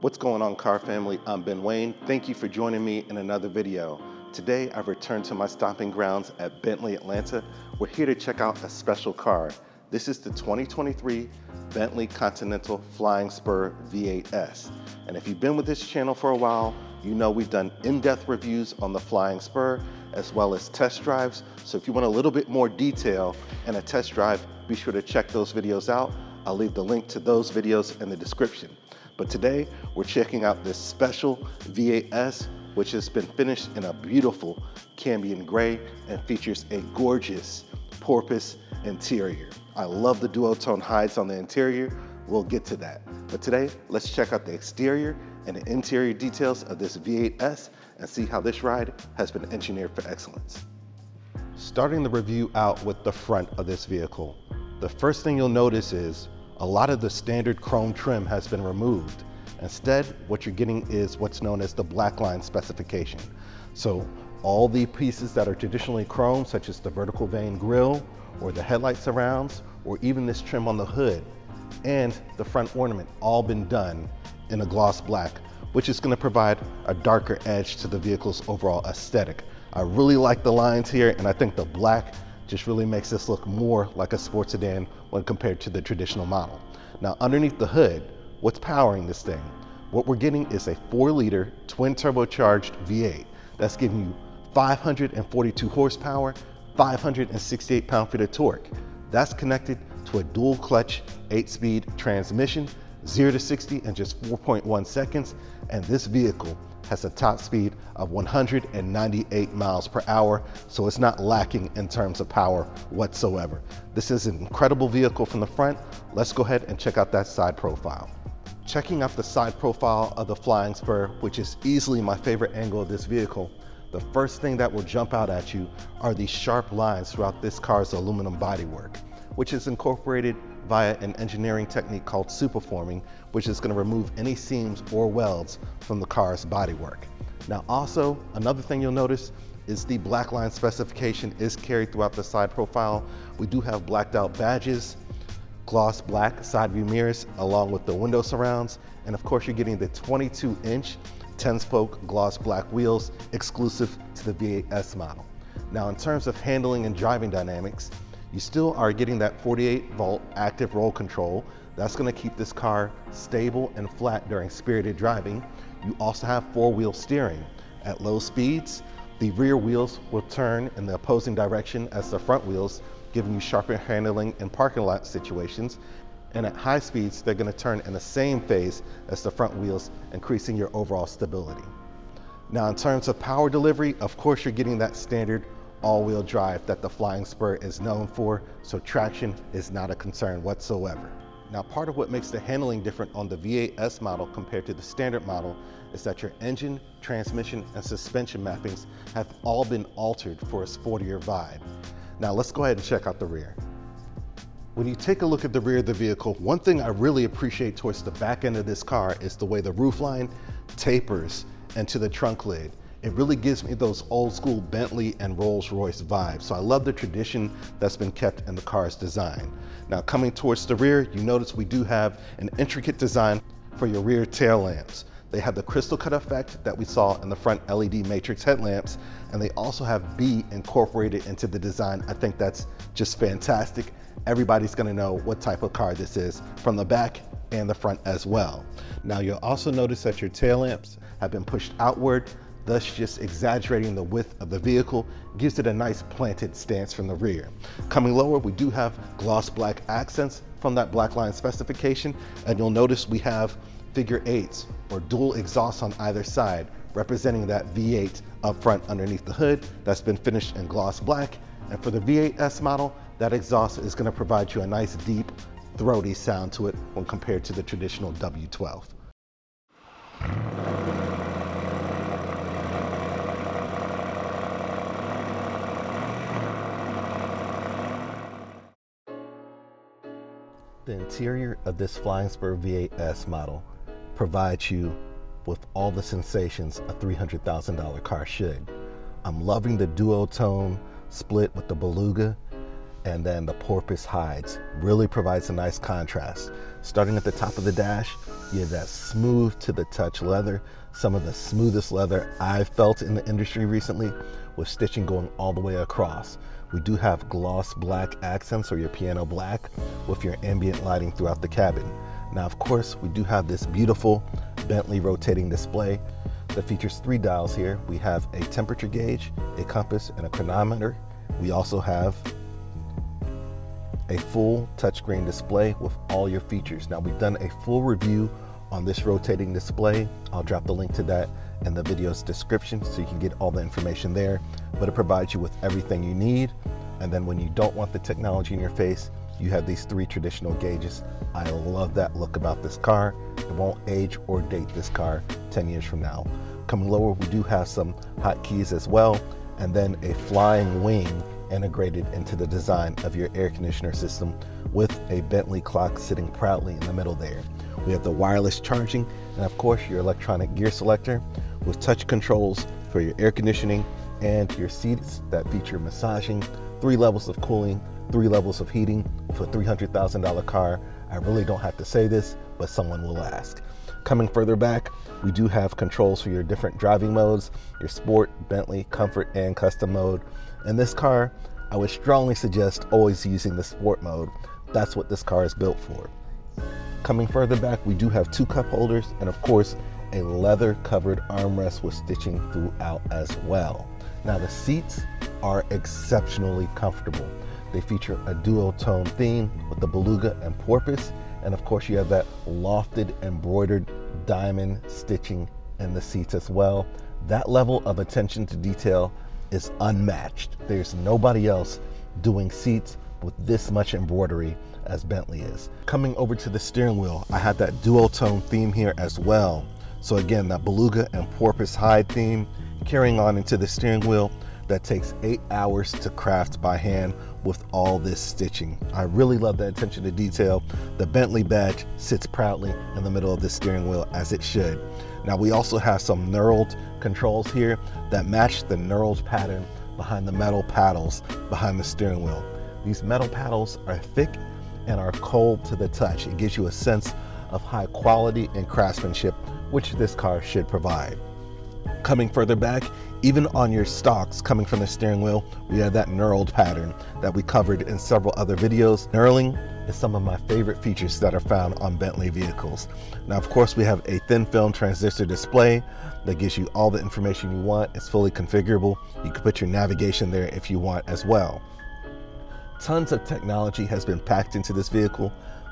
What's going on car family? I'm Ben Wayne. Thank you for joining me in another video. Today I've returned to my stomping grounds at Bentley Atlanta. We're here to check out a special car. This is the 2023 Bentley Continental Flying Spur V8S. And if you've been with this channel for a while, you know we've done in-depth reviews on the Flying Spur as well as test drives. So if you want a little bit more detail and a test drive, be sure to check those videos out. I'll leave the link to those videos in the description. But today we're checking out this special V8S, which has been finished in a beautiful Cambrian gray and features a gorgeous porpoise interior. I love the duotone hides on the interior. We'll get to that. But today, let's check out the exterior and the interior details of this V8S and see how this ride has been engineered for excellence. Starting the review out with the front of this vehicle. The first thing you'll notice is a lot of the standard chrome trim has been removed. Instead, what you're getting is what's known as the blackline specification. So all the pieces that are traditionally chrome, such as the vertical vane grille or the headlight surrounds, or even this trim on the hood and the front ornament, all been done in a gloss black, which is gonna provide a darker edge to the vehicle's overall aesthetic. I really like the lines here, and I think the black just really makes this look more like a sports sedan when compared to the traditional model. Now underneath the hood, what's powering this thing? What we're getting is a four liter twin turbocharged V8 that's giving you 542 horsepower, 568 pound feet of torque. That's connected to a dual clutch eight speed transmission, zero to 60 in just 4.1 seconds. And this vehicle has a top speed of 198 miles per hour, so it's not lacking in terms of power whatsoever. This is an incredible vehicle from the front. Let's go ahead and check out that side profile. Checking out the side profile of the Flying Spur, which is easily my favorite angle of this vehicle, the first thing that will jump out at you are these sharp lines throughout this car's aluminum bodywork, which is incorporated via an engineering technique called superforming, which is going to remove any seams or welds from the car's bodywork. Now also, another thing you'll notice is the black line specification is carried throughout the side profile. We do have blacked out badges, gloss black side view mirrors, along with the window surrounds. And of course, you're getting the 22 inch 10 spoke gloss black wheels exclusive to the V8S model. Now, in terms of handling and driving dynamics, you still are getting that 48 volt active roll control. That's gonna keep this car stable and flat during spirited driving. You also have four wheel steering. At low speeds, the rear wheels will turn in the opposing direction as the front wheels, giving you sharper handling in parking lot situations. And at high speeds, they're gonna turn in the same phase as the front wheels, increasing your overall stability. Now, in terms of power delivery, of course, you're getting that standard all-wheel drive that the Flying Spur is known for, so traction is not a concern whatsoever. Now, part of what makes the handling different on the V8S model compared to the standard model is that your engine, transmission, and suspension mappings have all been altered for a sportier vibe. Now, let's go ahead and check out the rear. When you take a look at the rear of the vehicle, one thing I really appreciate towards the back end of this car is the way the roofline tapers into the trunk lid it really gives me those old school Bentley and Rolls Royce vibes. So I love the tradition that's been kept in the car's design. Now coming towards the rear, you notice we do have an intricate design for your rear tail lamps. They have the crystal cut effect that we saw in the front LED matrix headlamps, and they also have B incorporated into the design. I think that's just fantastic. Everybody's gonna know what type of car this is from the back and the front as well. Now you'll also notice that your tail lamps have been pushed outward thus just exaggerating the width of the vehicle, gives it a nice planted stance from the rear. Coming lower, we do have gloss black accents from that black line specification, and you'll notice we have figure eights or dual exhausts on either side, representing that V8 up front underneath the hood that's been finished in gloss black. And for the V8S model, that exhaust is gonna provide you a nice deep, throaty sound to it when compared to the traditional W12. The interior of this Flying Spur V8S model provides you with all the sensations a $300,000 car should. I'm loving the duotone split with the Beluga. and then the porpoise hides really provides a nice contrast. Starting at the top of the dash, you have that smooth to the touch leather, some of the smoothest leather I've felt in the industry recently, with stitching going all the way across. We do have gloss black accents or your piano black with your ambient lighting throughout the cabin. Now, of course, we do have this beautiful Bentley rotating display that features three dials here. We have a temperature gauge, a compass, and a chronometer. We also have a full touchscreen display with all your features. Now, we've done a full review on this rotating display. I'll drop the link to that in the video's description so you can get all the information there. But it provides you with everything you need. And then when you don't want the technology in your face, you have these three traditional gauges. I love that look about this car. It won't age or date this car 10 years from now. Coming lower, we do have some hotkeys as well, and then a flying wing integrated into the design of your air conditioner system with a Bentley clock sitting proudly in the middle there. We have the wireless charging and of course your electronic gear selector with touch controls for your air conditioning and your seats that feature massaging, three levels of cooling, three levels of heating for a $300,000 car. I really don't have to say this, but someone will ask. Coming further back, we do have controls for your different driving modes, your sport, Bentley, comfort, and custom mode. In this car, I would strongly suggest always using the sport mode. That's what this car is built for. Coming further back, we do have two cup holders and of course a leather covered armrest with stitching throughout as well. Now the seats are exceptionally comfortable. They feature a dual tone theme with the beluga and porpoise. And of course, you have that lofted embroidered diamond stitching in the seats as well. That level of attention to detail is unmatched. There's nobody else doing seats with this much embroidery as Bentley is. Coming over to the steering wheel, I had that dual tone theme here as well. So again, that beluga and porpoise hide theme carrying on into the steering wheel that takes eight hours to craft by hand with all this stitching. I really love the attention to detail. The Bentley badge sits proudly in the middle of the steering wheel as it should. Now we also have some knurled controls here that match the knurled pattern behind the metal paddles behind the steering wheel. These metal paddles are thick and are cold to the touch. It gives you a sense of high quality and craftsmanship, which this car should provide. Coming further back, even on your stocks coming from the steering wheel, we have that knurled pattern that we covered in several other videos. Knurling is some of my favorite features that are found on Bentley vehicles. Now, of course, we have a thin film transistor display that gives you all the information you want. It's fully configurable. You can put your navigation there if you want as well. Tons of technology has been packed into this vehicle.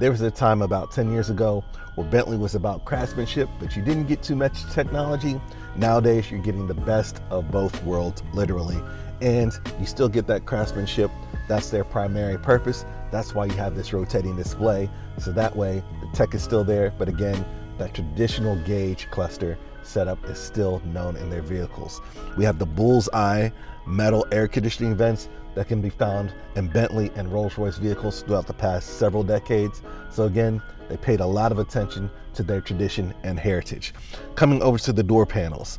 There was a time about 10 years ago where Bentley was about craftsmanship, but you didn't get too much technology. Nowadays, you're getting the best of both worlds, literally, and you still get that craftsmanship. That's their primary purpose. That's why you have this rotating display. So that way, the tech is still there, but again, that traditional gauge cluster setup is still known in their vehicles. We have the bullseye metal air conditioning vents that can be found in Bentley and Rolls-Royce vehicles throughout the past several decades. So again, they paid a lot of attention to their tradition and heritage. Coming over to the door panels.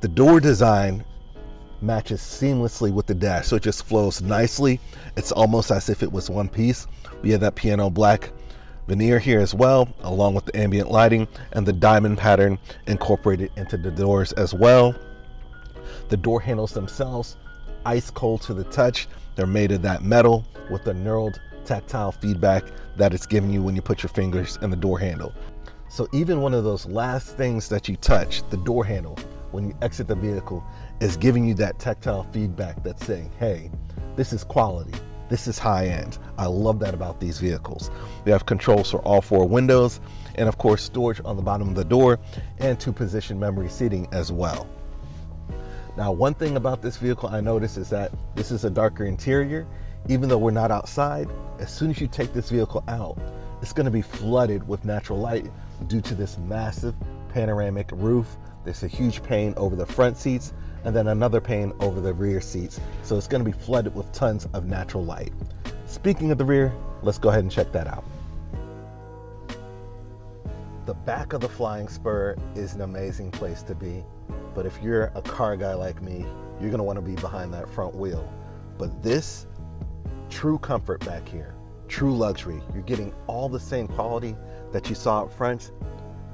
The door design matches seamlessly with the dash, so it just flows nicely. It's almost as if it was one piece. We have that piano black veneer here as well, along with the ambient lighting and the diamond pattern incorporated into the doors as well. The door handles themselves ice cold to the touch. They're made of that metal with the knurled tactile feedback that it's giving you when you put your fingers in the door handle. So even one of those last things that you touch, the door handle, when you exit the vehicle, is giving you that tactile feedback that's saying, hey, this is quality. This is high end. I love that about these vehicles. They have controls for all four windows and of course storage on the bottom of the door and two position memory seating as well. Now, one thing about this vehicle I noticed is that this is a darker interior. Even though we're not outside, as soon as you take this vehicle out, it's going to be flooded with natural light due to this massive panoramic roof. There's a huge pane over the front seats and then another pane over the rear seats. So it's going to be flooded with tons of natural light. Speaking of the rear, let's go ahead and check that out. The back of the Flying Spur is an amazing place to be. But if you're a car guy like me, you're gonna wanna be behind that front wheel. But this True comfort back here, true luxury. You're getting all the same quality that you saw up front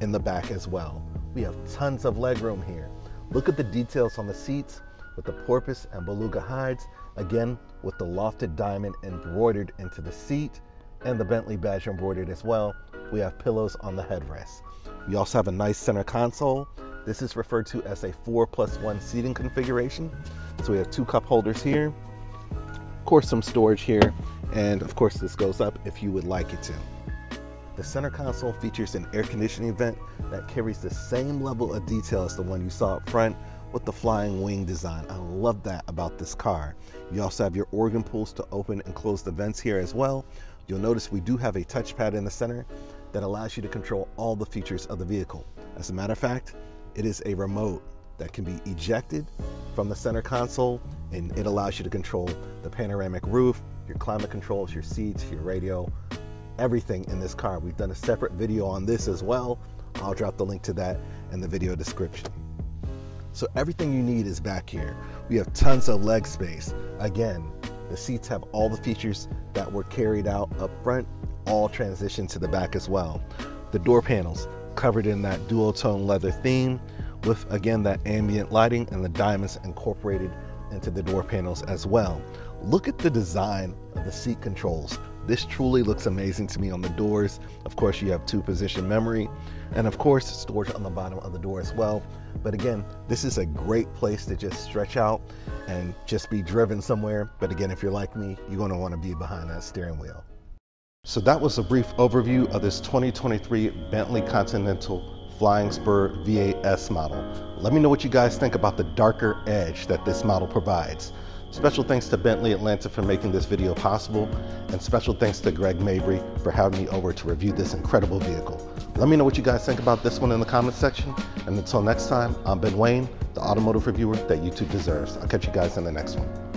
in the back as well. We have tons of legroom here. Look at the details on the seats with the porpoise and beluga hides, again with the lofted diamond embroidered into the seat and the Bentley badge embroidered as well. We have pillows on the headrest. We also have a nice center console. This is referred to as a four plus one seating configuration. So we have two cup holders here, of course some storage here, and of course this goes up if you would like it to. The center console features an air conditioning vent that carries the same level of detail as the one you saw up front with the flying wing design. I love that about this car. You also have your organ pulls to open and close the vents here as well. You'll notice we do have a touchpad in the center that allows you to control all the features of the vehicle. As a matter of fact, it is a remote that can be ejected from the center console and it allows you to control the panoramic roof, your climate controls, your seats, your radio, everything in this car. We've done a separate video on this as well. I'll drop the link to that in the video description. So everything you need is back here. We have tons of leg space. Again, the seats have all the features that were carried out up front, all transitioned to the back as well. The door panels covered in that dual tone leather theme with again that ambient lighting and the diamonds incorporated into the door panels as well. Look at the design of the seat controls. This truly looks amazing to me on the doors. Of course, you have two position memory and of course storage on the bottom of the door as well. But again, this is a great place to just stretch out and just be driven somewhere. But again, if you're like me, you're going to want to be behind that steering wheel. So that was a brief overview of this 2023 Bentley Continental Flying Spur V8S model. Let me know what you guys think about the darker edge that this model provides. Special thanks to Bentley Atlanta for making this video possible, and special thanks to Greg Mabry for having me over to review this incredible vehicle. Let me know what you guys think about this one in the comments section, and until next time, I'm Ben Wayne, the automotive reviewer that YouTube deserves. I'll catch you guys in the next one.